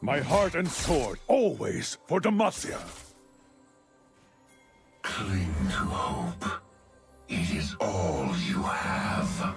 My heart and sword, always for Demacia. Cling to hope. It is all you have.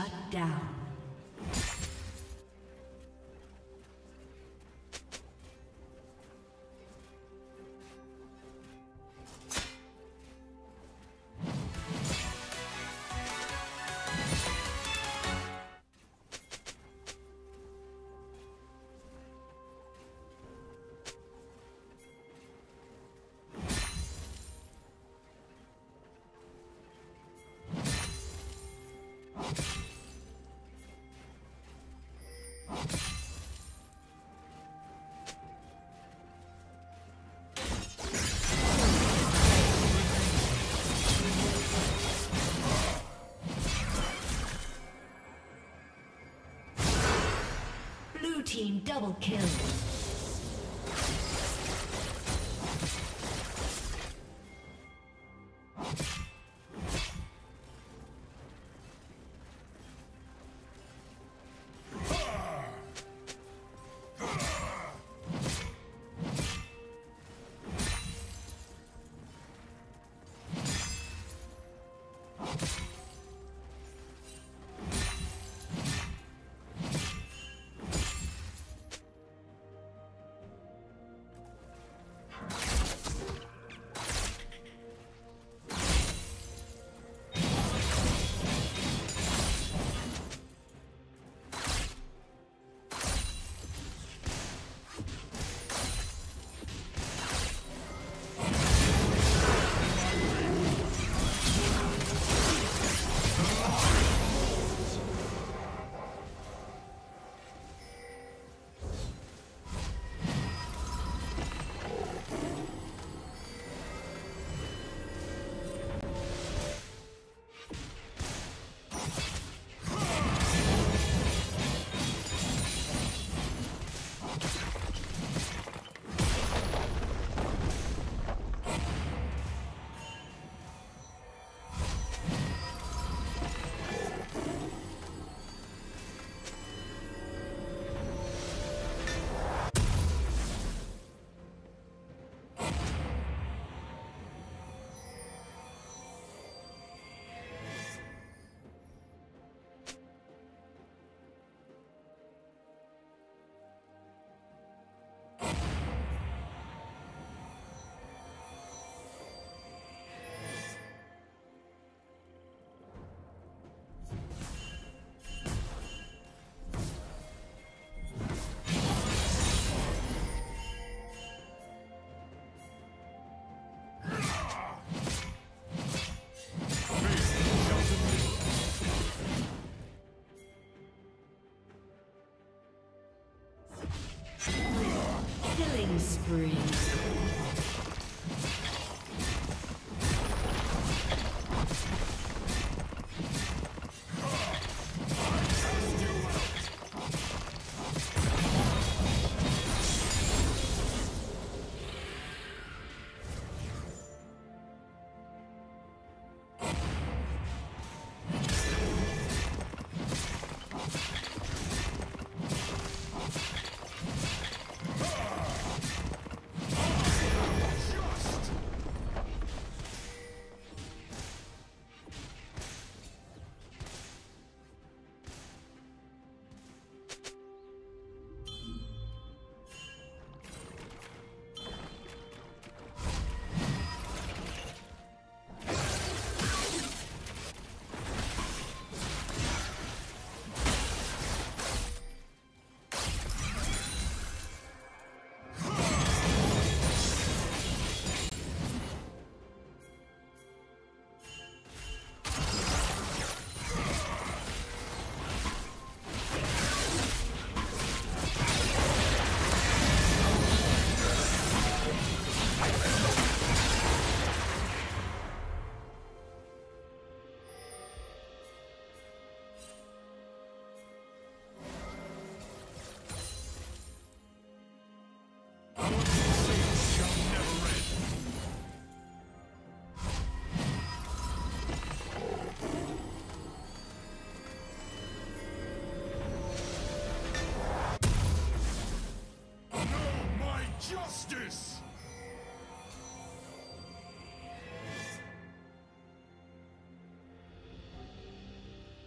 Shut down. Team double kill.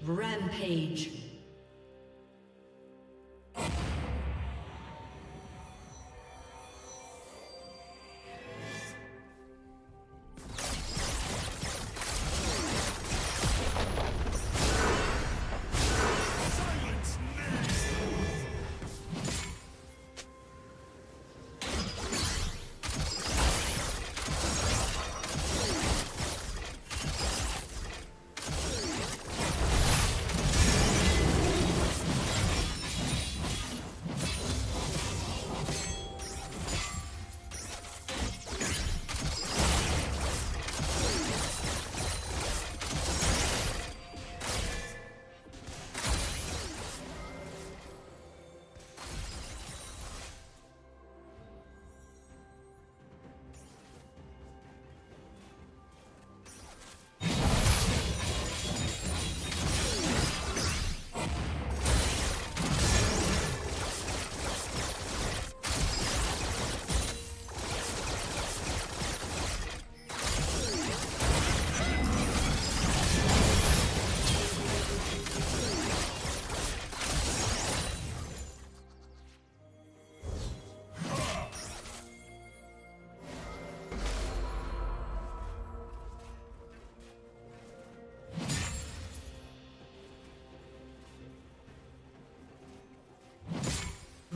Rampage.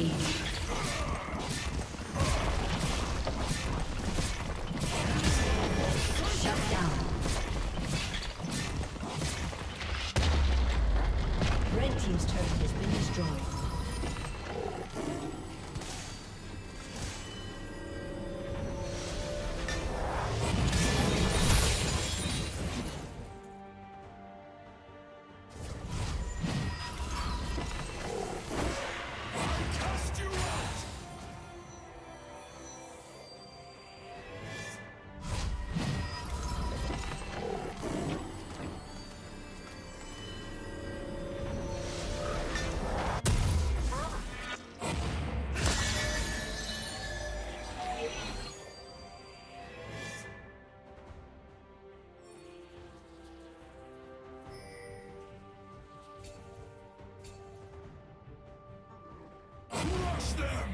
Rampage. Them!